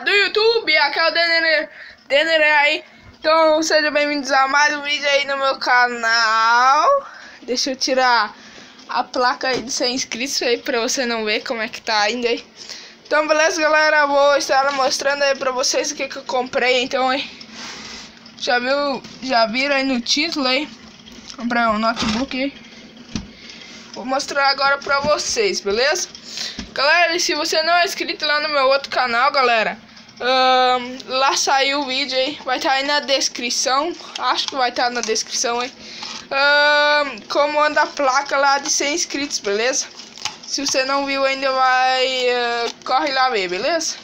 do YouTube, aqui é o Denner, Denner aí. Então sejam bem-vindos a mais um vídeo aí no meu canal. Deixa eu tirar a placa aí de 100 inscritos aí pra você não ver como é que tá ainda aí. Então beleza galera, vou estar mostrando aí pra vocês o que, que eu comprei então aí. Já viu, já viram aí no título aí. Comprei um notebook aí. Vou mostrar agora pra vocês, beleza? Galera, se você não é inscrito lá no meu outro canal, galera, um, lá saiu o vídeo aí, vai estar tá aí na descrição, acho que vai estar tá na descrição aí, um, como anda a placa lá de 100 inscritos, beleza? Se você não viu ainda, vai, uh, corre lá ver, beleza?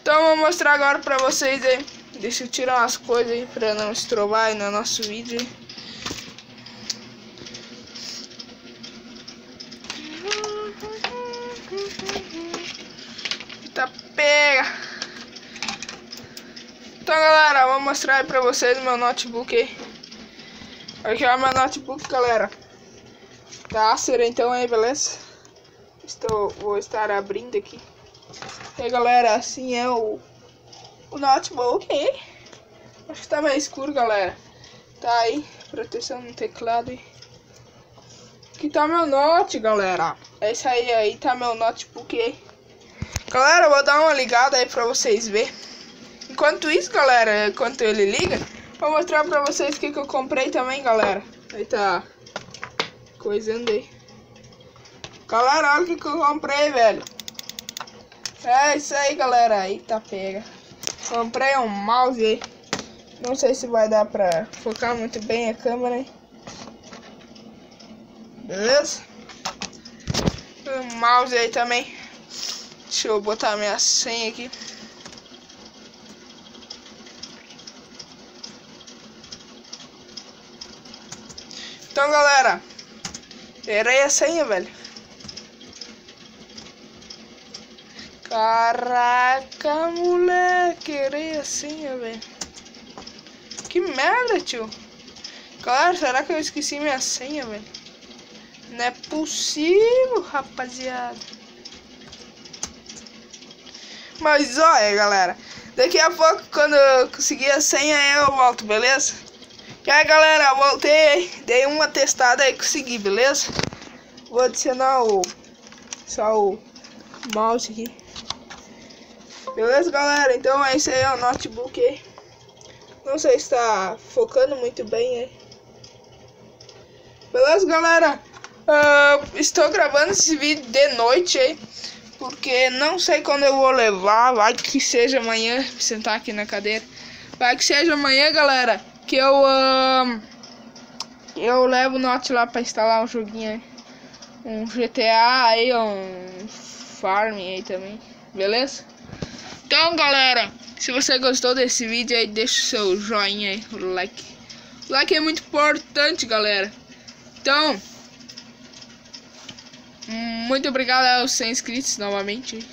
Então, vou mostrar agora pra vocês aí, deixa eu tirar umas coisas aí pra não estrovar aí no nosso vídeo aí. Eita, pega. Então, galera, vou mostrar aí pra vocês meu notebook. Aqui é o meu notebook, galera. Da Acer, então, aí, beleza? Estou, vou estar abrindo aqui. E aí, galera, assim é o, o notebook. Acho que tá meio escuro, galera. Tá aí, proteção no teclado aí. Aqui tá meu note, galera. Esse aí, aí tá meu notebook aí. Galera, vou dar uma ligada aí pra vocês verem. Enquanto isso, galera, enquanto ele liga, vou mostrar pra vocês o que, que eu comprei também, galera. Aí tá coisando aí. Galera, olha o que, que eu comprei, velho. É isso aí, galera. Eita, pega. Comprei um mouse aí. Não sei se vai dar pra focar muito bem a câmera aí. Beleza? O mouse aí também. Deixa eu botar minha senha aqui. Então, galera. Errei a senha, velho. Caraca, moleque. Errei a senha, velho. Que merda, tio. Galera, será que eu esqueci minha senha, velho? Não é possível, rapaziada. Mas olha, galera. Daqui a pouco, quando eu conseguir a senha, eu volto, beleza? E aí, galera, voltei. Dei uma testada aí, consegui, beleza? Vou adicionar o... Só o mouse aqui. Beleza, galera? Então, esse aí é o notebook. Não sei se tá focando muito bem aí. Beleza, galera? Uh, estou gravando esse vídeo de noite aí, porque não sei quando eu vou levar, vai que seja amanhã, sentar aqui na cadeira, vai que seja amanhã, galera, que eu eu levo o Note lá para instalar um joguinho um GTA aí, um Farm aí também, beleza? Então, galera, se você gostou desse vídeo aí, deixa o seu joinha aí, o like. O like é muito importante, galera. Então, muito obrigado aos 100 inscritos novamente.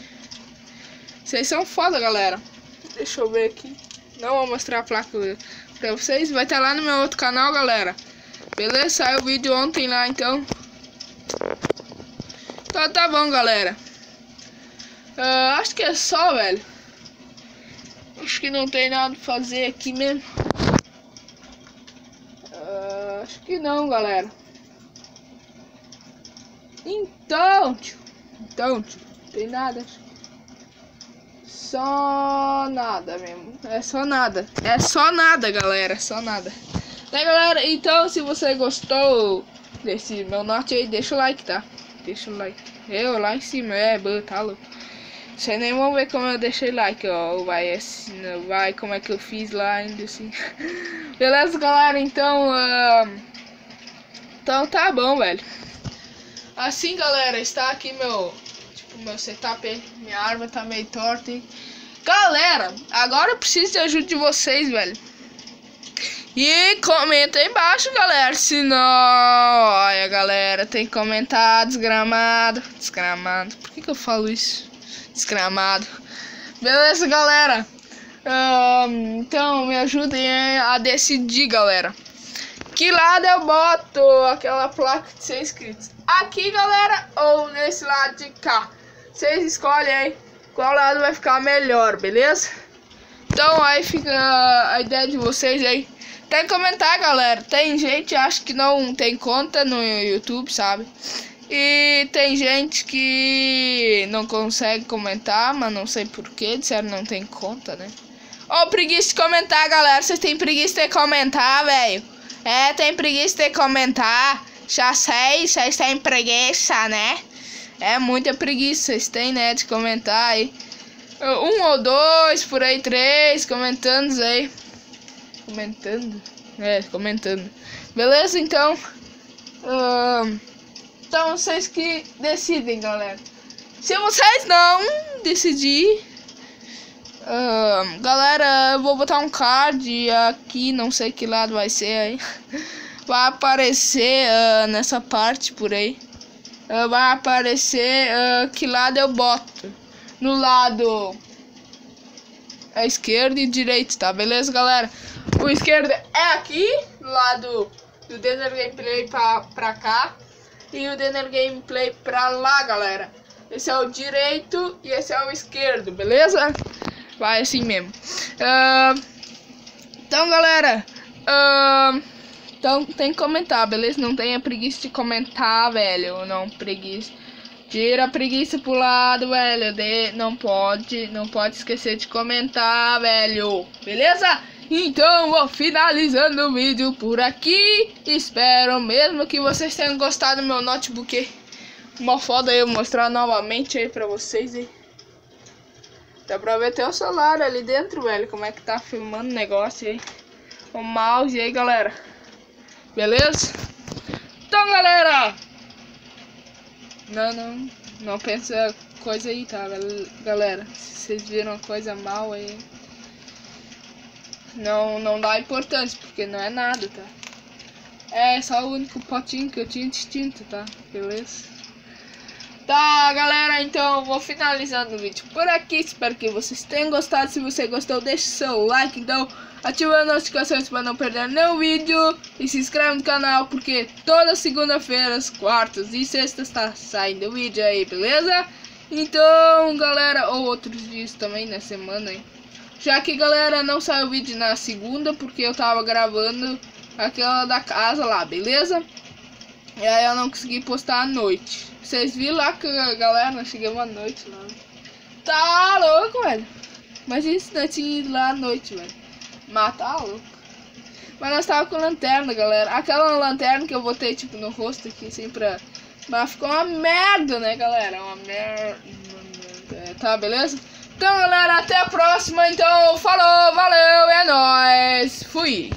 Vocês são foda, galera. Deixa eu ver aqui. Não vou mostrar a placa pra vocês. Vai estar lá no meu outro canal, galera. Beleza? Saiu o vídeo ontem lá, então. Então tá bom, galera. Uh, acho que é só, velho. Acho que não tem nada pra fazer aqui mesmo. Uh, acho que não, galera. Então, tio. Então, tio. Tem nada. Só nada mesmo. É só nada. É só nada, galera. Só nada. Né, galera? Então, se você gostou desse meu norte aí, deixa o like, tá? Deixa o like. Eu lá em cima, é, tá louco. Vocês nem vão ver como eu deixei like, ó. Vai assim, vai como é que eu fiz lá ainda assim. Beleza, galera? Então, uh... então tá bom, velho. Assim, galera, está aqui meu, tipo, meu setup, minha arma tá meio torta, hein? Galera, agora eu preciso de ajuda de vocês, velho. E comenta aí embaixo, galera, se não... Olha, galera, tem que comentar desgramado, desgramado. Por que que eu falo isso? Desgramado. Beleza, galera? Um, então, me ajudem a decidir, galera. Que lado eu boto aquela placa de ser inscritos? Aqui, galera, ou nesse lado de cá? Vocês escolhem aí. qual lado vai ficar melhor, beleza? Então aí fica a ideia de vocês aí. Tem que comentar, galera. Tem gente acho que não tem conta no YouTube, sabe? E tem gente que não consegue comentar, mas não sei porquê, disseram não tem conta, né? Ô, oh, preguiça de comentar, galera. Vocês têm preguiça de comentar, velho? É, tem preguiça de comentar. Já sei, vocês têm preguiça, né? É muita preguiça, vocês têm, né, de comentar aí. Um ou dois, por aí, três, comentando aí. Comentando? É, comentando. Beleza, então. Então, vocês que decidem, galera. Se vocês não decidir... Galera, eu vou botar um card aqui, não sei que lado vai ser aí. Vai aparecer uh, nessa parte por aí. Uh, vai aparecer que lado eu boto. No lado é esquerdo e direito, tá? Beleza, galera? O esquerdo é aqui, do lado do Denner Gameplay pra, pra cá. E o Denner Gameplay pra lá, galera. Esse é o direito e esse é o esquerdo, beleza? Vai assim mesmo. Uh, então, galera. Uh, então, tem que comentar, beleza? Não tenha preguiça de comentar, velho. Não, preguiça. Tira a preguiça pro lado, velho. De, não pode, não pode esquecer de comentar, velho. Beleza? Então, vou finalizando o vídeo por aqui. Espero mesmo que vocês tenham gostado do meu notebook. Uma foda eu mostrar novamente aí pra vocês. Hein? Dá pra ver até o celular ali dentro, velho. Como é que tá filmando o negócio aí. O mouse aí, galera. Beleza? Então, galera. Não, não. Não pensa coisa aí, tá, galera? Se vocês viram coisa mal aí. Não, não dá importância, porque não é nada, tá? É só o único potinho que eu tinha de tinta, tá? Beleza? Tá, galera, então vou finalizando o vídeo por aqui. Espero que vocês tenham gostado. Se você gostou, deixe seu like, então ativa as notificações para não perder nenhum vídeo. E se inscreve no canal, porque toda segunda-feira, quartas e sextas tá saindo vídeo aí, beleza? Então, galera, ou outros vídeos também na semana aí. Já que, galera, não saiu vídeo na segunda, porque eu tava gravando aquela da casa lá, beleza? E aí eu não consegui postar à noite. Vocês viram lá que a galera chegou à noite lá. Tá louco, velho. Imagina se não tinha ido lá à noite, velho. Mas tá louco. Mas nós tava com lanterna, galera. Aquela lanterna que eu botei, tipo, no rosto aqui, assim, pra... Mas ficou uma merda, né, galera? Uma merda. Tá, beleza? Então, galera, até a próxima. Então, falou, valeu, é nóis. Fui.